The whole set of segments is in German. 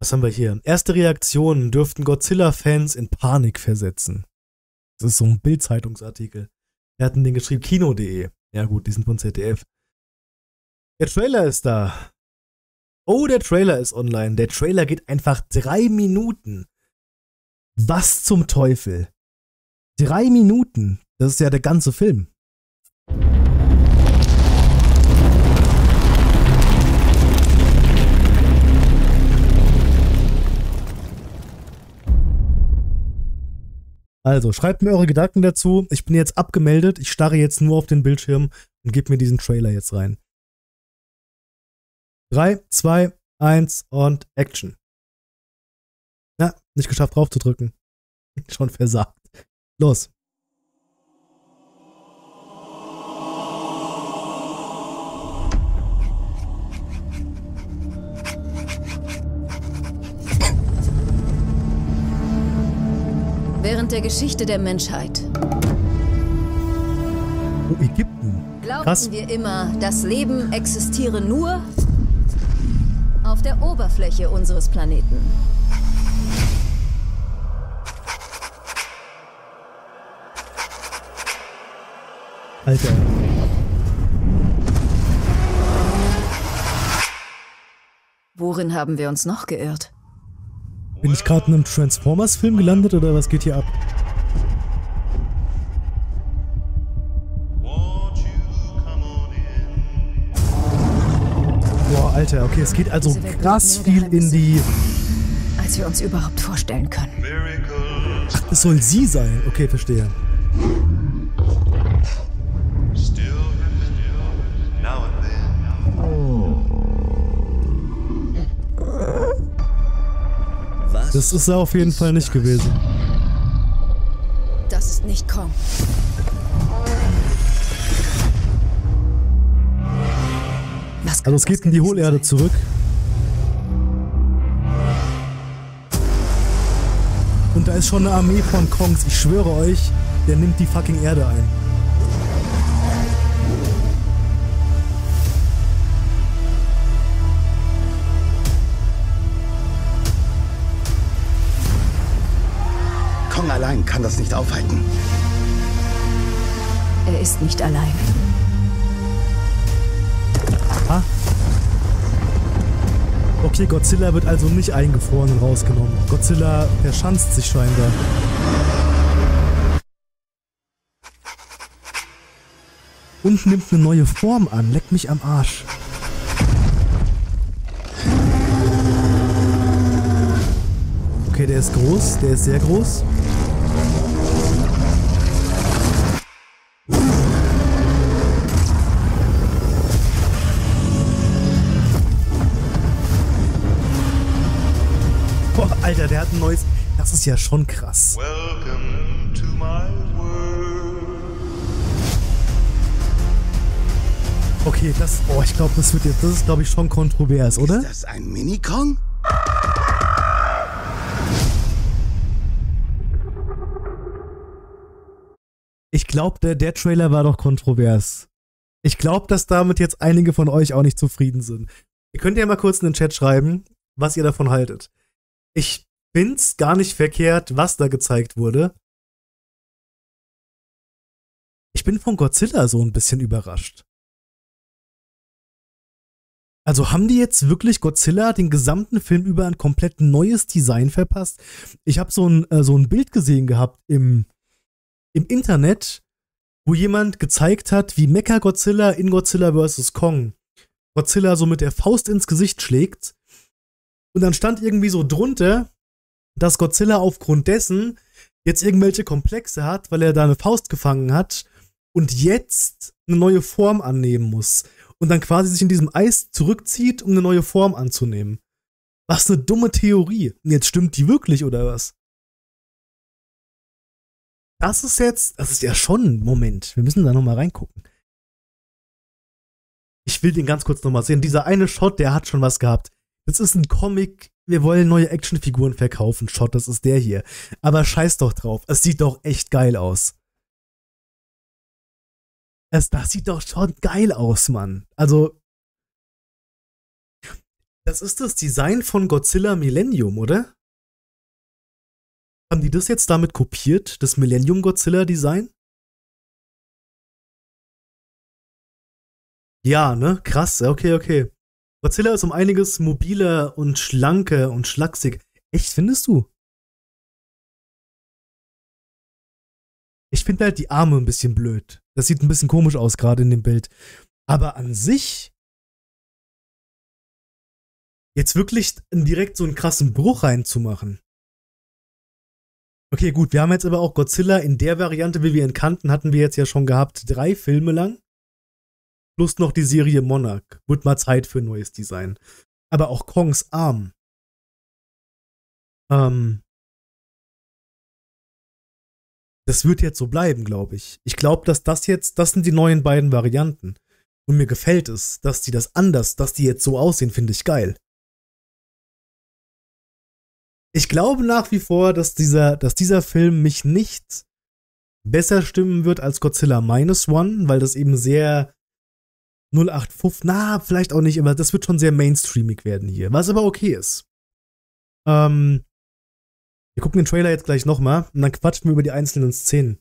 Was haben wir hier? Erste Reaktionen dürften Godzilla-Fans in Panik versetzen. Das ist so ein Bild-Zeitungsartikel. Wir hatten den geschrieben, kino.de. Ja gut, die sind von ZDF. Der Trailer ist da. Oh, der Trailer ist online. Der Trailer geht einfach drei Minuten. Was zum Teufel? Drei Minuten. Das ist ja der ganze Film. Also, schreibt mir eure Gedanken dazu. Ich bin jetzt abgemeldet. Ich starre jetzt nur auf den Bildschirm und gebe mir diesen Trailer jetzt rein. 3, 2, 1 und Action. Na, nicht geschafft draufzudrücken. Schon versagt. Los. Während der Geschichte der Menschheit Oh, Ägypten. glaubten Krass. wir immer, das Leben existiere nur auf der Oberfläche unseres Planeten. Alter. Worin haben wir uns noch geirrt? Bin ich gerade in einem Transformers-Film gelandet oder was geht hier ab? Boah, Alter, okay, es geht also krass viel in die. Als wir uns überhaupt vorstellen können. Ach, es soll sie sein. Okay, verstehe. Das ist er auf jeden Fall nicht gewesen. Das ist nicht Kong. Also es geht in die Hohlerde zurück. Und da ist schon eine Armee von Kongs. Ich schwöre euch, der nimmt die fucking Erde ein. Allein kann das nicht aufhalten. Er ist nicht allein. Ha? Okay, Godzilla wird also nicht eingefroren und rausgenommen. Godzilla verschanzt sich scheinbar. Und nimmt eine neue Form an. Leck mich am Arsch. Okay, der ist groß. Der ist sehr groß. Neues. Das ist ja schon krass. Welcome to my world. Okay, das. Oh, ich glaube, das wird jetzt. Das ist, glaube ich, schon kontrovers, oder? Ist das ein Mini-Kong? Ich glaube, der, der Trailer war doch kontrovers. Ich glaube, dass damit jetzt einige von euch auch nicht zufrieden sind. Ihr könnt ja mal kurz in den Chat schreiben, was ihr davon haltet. Ich find's gar nicht verkehrt, was da gezeigt wurde. Ich bin von Godzilla so ein bisschen überrascht. Also haben die jetzt wirklich Godzilla den gesamten Film über ein komplett neues Design verpasst? Ich habe so ein, äh, so ein Bild gesehen gehabt im, im Internet, wo jemand gezeigt hat, wie Mecha Godzilla in Godzilla vs. Kong Godzilla so mit der Faust ins Gesicht schlägt. Und dann stand irgendwie so drunter, dass Godzilla aufgrund dessen jetzt irgendwelche Komplexe hat, weil er da eine Faust gefangen hat und jetzt eine neue Form annehmen muss. Und dann quasi sich in diesem Eis zurückzieht, um eine neue Form anzunehmen. Was eine dumme Theorie. Und jetzt stimmt die wirklich, oder was? Das ist jetzt, das ist ja schon, Moment, wir müssen da nochmal reingucken. Ich will den ganz kurz nochmal sehen. Dieser eine Shot, der hat schon was gehabt. Das ist ein Comic, wir wollen neue Actionfiguren verkaufen. Shot, das ist der hier. Aber scheiß doch drauf. Es sieht doch echt geil aus. Es, das sieht doch schon geil aus, Mann. Also, Das ist das Design von Godzilla Millennium, oder? Haben die das jetzt damit kopiert, das Millennium Godzilla Design? Ja, ne? Krass, okay, okay. Godzilla ist um einiges mobiler und schlanker und schlaksig. Echt, findest du? Ich finde halt die Arme ein bisschen blöd. Das sieht ein bisschen komisch aus, gerade in dem Bild. Aber an sich. Jetzt wirklich direkt so einen krassen Bruch reinzumachen. Okay, gut, wir haben jetzt aber auch Godzilla in der Variante, wie wir ihn kannten, hatten wir jetzt ja schon gehabt, drei Filme lang. Plus noch die Serie Monarch. Wird mal Zeit für ein neues Design. Aber auch Kongs Arm. Ähm, das wird jetzt so bleiben, glaube ich. Ich glaube, dass das jetzt, das sind die neuen beiden Varianten. Und mir gefällt es, dass die das anders, dass die jetzt so aussehen, finde ich geil. Ich glaube nach wie vor, dass dieser, dass dieser Film mich nicht besser stimmen wird als Godzilla Minus One, weil das eben sehr 0815, na, vielleicht auch nicht, aber das wird schon sehr mainstreamig werden hier, was aber okay ist. Ähm, wir gucken den Trailer jetzt gleich nochmal und dann quatschen wir über die einzelnen Szenen.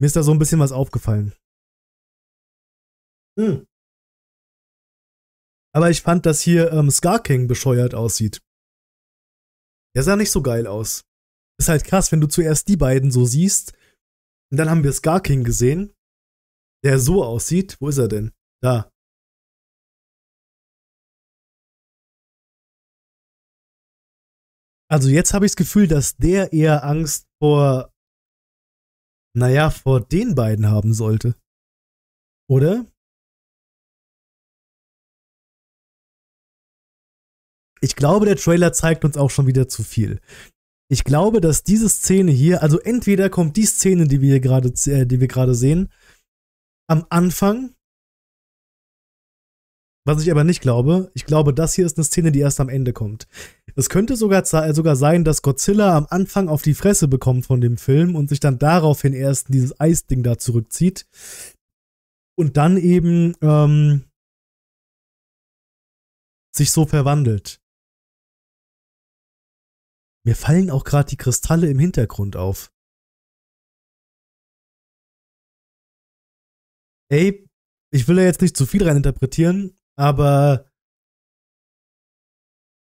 Mir ist da so ein bisschen was aufgefallen. Hm. Aber ich fand, dass hier ähm, Scar King bescheuert aussieht. Der sah nicht so geil aus. Ist halt krass, wenn du zuerst die beiden so siehst und dann haben wir Scar King gesehen, der so aussieht. Wo ist er denn? Da. Also jetzt habe ich das Gefühl, dass der eher Angst vor, naja, vor den beiden haben sollte. Oder? Ich glaube, der Trailer zeigt uns auch schon wieder zu viel. Ich glaube, dass diese Szene hier, also entweder kommt die Szene, die wir gerade, äh, die wir gerade sehen, am Anfang was ich aber nicht glaube, ich glaube, das hier ist eine Szene, die erst am Ende kommt. Es könnte sogar, sogar sein, dass Godzilla am Anfang auf die Fresse bekommt von dem Film und sich dann daraufhin erst dieses Eisding da zurückzieht. Und dann eben ähm, sich so verwandelt. Mir fallen auch gerade die Kristalle im Hintergrund auf. Ey, ich will da jetzt nicht zu viel reininterpretieren, aber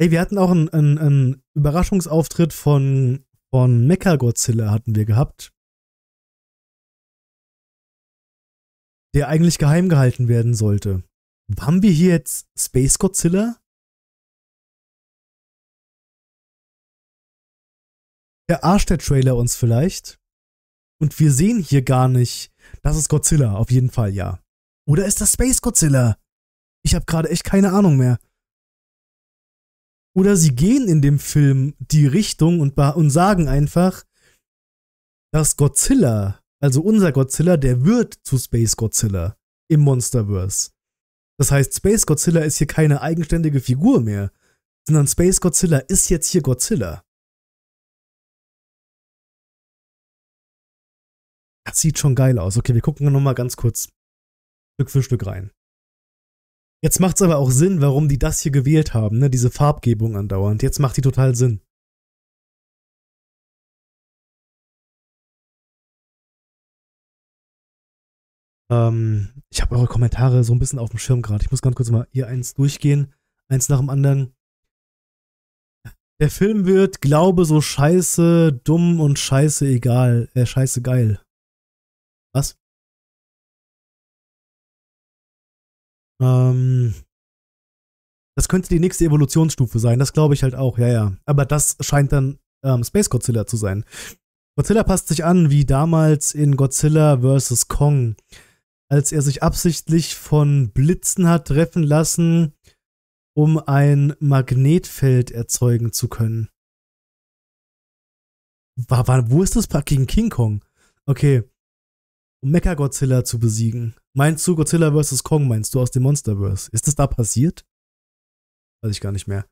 ey, wir hatten auch einen, einen, einen Überraschungsauftritt von, von Mecha-Godzilla hatten wir gehabt. Der eigentlich geheim gehalten werden sollte. Haben wir hier jetzt Space Godzilla? Verarscht der Trailer uns vielleicht? Und wir sehen hier gar nicht. Das ist Godzilla, auf jeden Fall, ja. Oder ist das Space Godzilla? Ich habe gerade echt keine Ahnung mehr. Oder sie gehen in dem Film die Richtung und, und sagen einfach, dass Godzilla, also unser Godzilla, der wird zu Space Godzilla im Monsterverse. Das heißt, Space Godzilla ist hier keine eigenständige Figur mehr, sondern Space Godzilla ist jetzt hier Godzilla. Das sieht schon geil aus. Okay, wir gucken nochmal ganz kurz Stück für Stück rein. Jetzt macht es aber auch Sinn, warum die das hier gewählt haben, ne? Diese Farbgebung andauernd. Jetzt macht die total Sinn. Ähm, ich habe eure Kommentare so ein bisschen auf dem Schirm gerade. Ich muss ganz kurz mal hier eins durchgehen. Eins nach dem anderen. Der Film wird, glaube, so scheiße, dumm und scheiße egal. Äh, scheiße geil. Was? Ähm, das könnte die nächste Evolutionsstufe sein, das glaube ich halt auch, ja, ja. Aber das scheint dann ähm, Space Godzilla zu sein. Godzilla passt sich an wie damals in Godzilla vs. Kong, als er sich absichtlich von Blitzen hat treffen lassen, um ein Magnetfeld erzeugen zu können. War, war, wo ist das gegen King Kong? Okay. Um Mecha-Godzilla zu besiegen. Meinst du Godzilla vs. Kong, meinst du aus dem Monsterverse? Ist das da passiert? Weiß ich gar nicht mehr.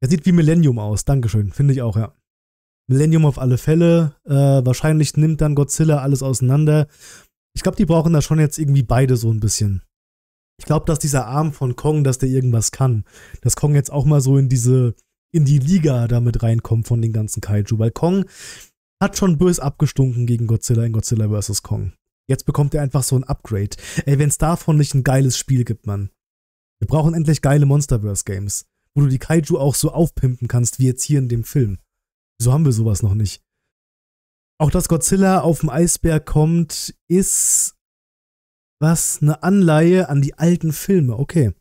Er sieht wie Millennium aus, Dankeschön. Finde ich auch, ja. Millennium auf alle Fälle. Äh, wahrscheinlich nimmt dann Godzilla alles auseinander. Ich glaube, die brauchen da schon jetzt irgendwie beide so ein bisschen. Ich glaube, dass dieser Arm von Kong, dass der irgendwas kann. Dass Kong jetzt auch mal so in diese, in die Liga damit reinkommt von den ganzen Kaiju. Weil Kong hat schon bös abgestunken gegen Godzilla in Godzilla vs. Kong. Jetzt bekommt er einfach so ein Upgrade. Ey, wenn es davon nicht ein geiles Spiel gibt, Mann. Wir brauchen endlich geile Monsterverse-Games, wo du die Kaiju auch so aufpimpen kannst, wie jetzt hier in dem Film. Wieso haben wir sowas noch nicht? Auch dass Godzilla auf dem Eisberg kommt, ist was? Eine Anleihe an die alten Filme, okay.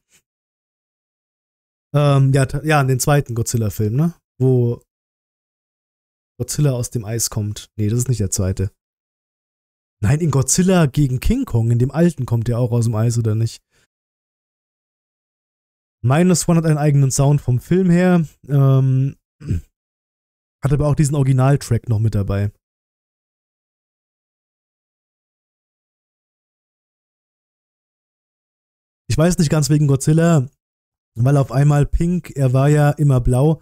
Ähm, ja, ja, an den zweiten Godzilla-Film, ne? Wo Godzilla aus dem Eis kommt. Nee, das ist nicht der zweite. Nein, in Godzilla gegen King Kong, in dem alten kommt der auch aus dem Eis, oder nicht? Minus One hat einen eigenen Sound vom Film her. Ähm, hat aber auch diesen Originaltrack noch mit dabei. Ich weiß nicht ganz wegen Godzilla, weil auf einmal Pink, er war ja immer blau,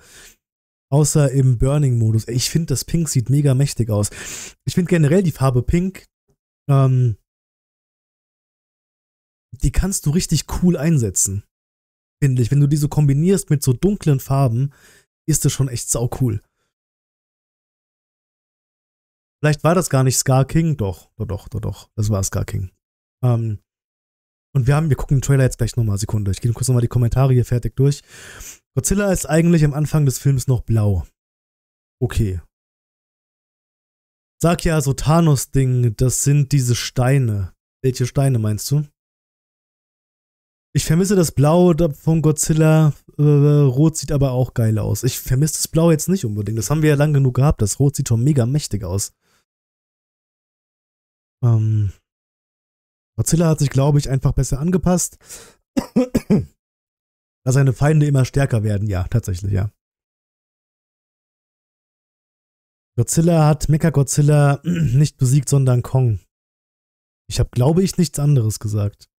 außer im Burning-Modus. Ich finde, das Pink sieht mega mächtig aus. Ich finde generell die Farbe Pink, ähm, die kannst du richtig cool einsetzen. Finde ich. Wenn du die so kombinierst mit so dunklen Farben, ist das schon echt sau cool. Vielleicht war das gar nicht Scar King, doch, doch, doch, doch, doch. Das war Scar King. Ähm, und wir haben, wir gucken den Trailer jetzt gleich nochmal, Sekunde. Ich gehe kurz nochmal die Kommentare hier fertig durch. Godzilla ist eigentlich am Anfang des Films noch blau. Okay. Sag ja, so Thanos-Ding, das sind diese Steine. Welche Steine meinst du? Ich vermisse das Blau von Godzilla. Äh, Rot sieht aber auch geil aus. Ich vermisse das Blau jetzt nicht unbedingt. Das haben wir ja lang genug gehabt. Das Rot sieht schon mega mächtig aus. Ähm, Godzilla hat sich, glaube ich, einfach besser angepasst. Dass seine Feinde immer stärker werden, ja, tatsächlich, ja. Godzilla hat Mecha Godzilla nicht besiegt, sondern Kong. Ich habe, glaube ich, nichts anderes gesagt.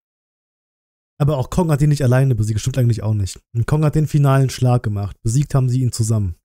Aber auch Kong hat ihn nicht alleine besiegt, stimmt eigentlich auch nicht. Und Kong hat den finalen Schlag gemacht. Besiegt haben sie ihn zusammen.